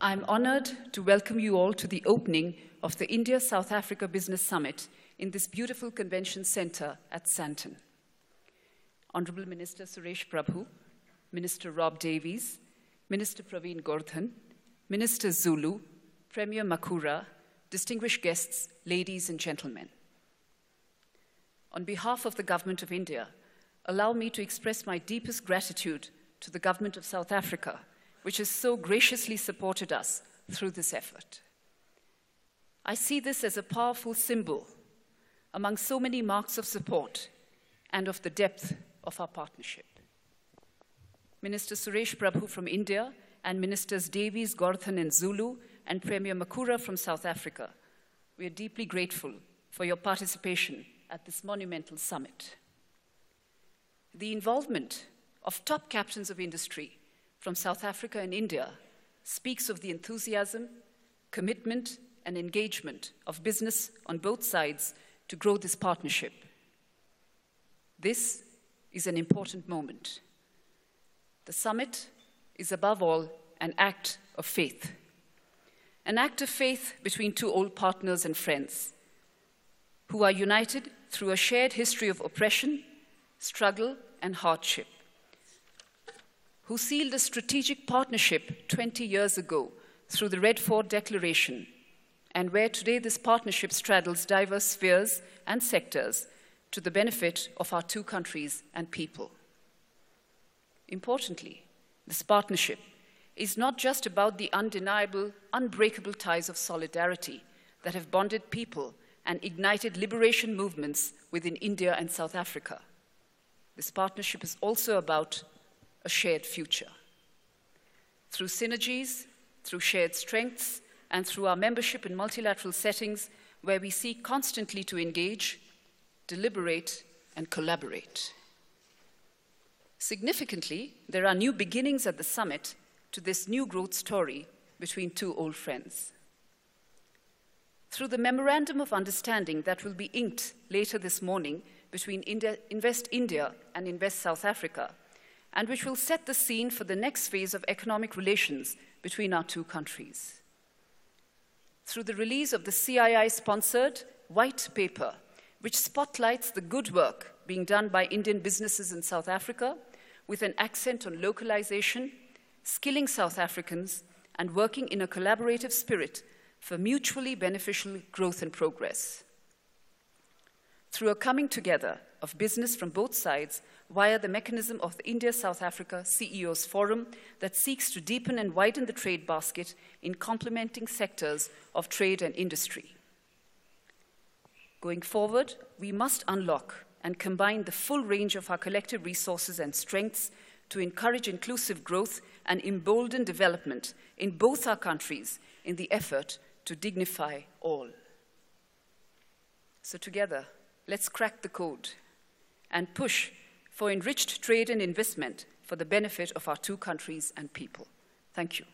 I'm honored to welcome you all to the opening of the India South Africa Business Summit in this beautiful convention center at Sandton. Honorable Minister Suresh Prabhu, Minister Rob Davies, Minister Pravin Gordhan, Minister Zulu, Premier Makhura, distinguished guests, ladies and gentlemen. On behalf of the Government of India, allow me to express my deepest gratitude to the Government of South Africa, which has so graciously supported us through this effort. I see this as a powerful symbol among so many marks of support and of the depth of our partnership. Minister Suresh Prabhu from India and Ministers Davies, Gordhan and Zulu and Premier Makhura from South Africa, we are deeply grateful for your participation at this monumental summit. The involvement of top captains of industry from South Africa and India speaks of the enthusiasm, commitment, and engagement of business on both sides to grow this partnership. This is an important moment. The summit is above all an act of faith. An act of faith between two old partners and friends who are united through a shared history of oppression, struggle, and hardship, who sealed a strategic partnership 20 years ago through the Red Fort Declaration, and where today this partnership straddles diverse spheres and sectors to the benefit of our two countries and people. Importantly, this partnership is not just about the undeniable, unbreakable ties of solidarity that have bonded people and ignited liberation movements within India and South Africa. This partnership is also about a shared future. Through synergies, through shared strengths, and through our membership in multilateral settings where we seek constantly to engage, deliberate, and collaborate. Significantly, there are new beginnings at the summit to this new growth story between two old friends. Through the Memorandum of Understanding that will be inked later this morning between India, Invest India and Invest South Africa, and which will set the scene for the next phase of economic relations between our two countries. Through the release of the CII sponsored white paper, which spotlights the good work being done by Indian businesses in South Africa with an accent on localization, skilling South Africans, and working in a collaborative spirit for mutually beneficial growth and progress. Through a coming together of business from both sides via the mechanism of the India South Africa CEOs Forum that seeks to deepen and widen the trade basket in complementing sectors of trade and industry. Going forward, we must unlock and combine the full range of our collective resources and strengths to encourage inclusive growth and embolden development in both our countries in the effort to dignify all. So, together, let's crack the code and push for enriched trade and investment for the benefit of our two countries and people. Thank you.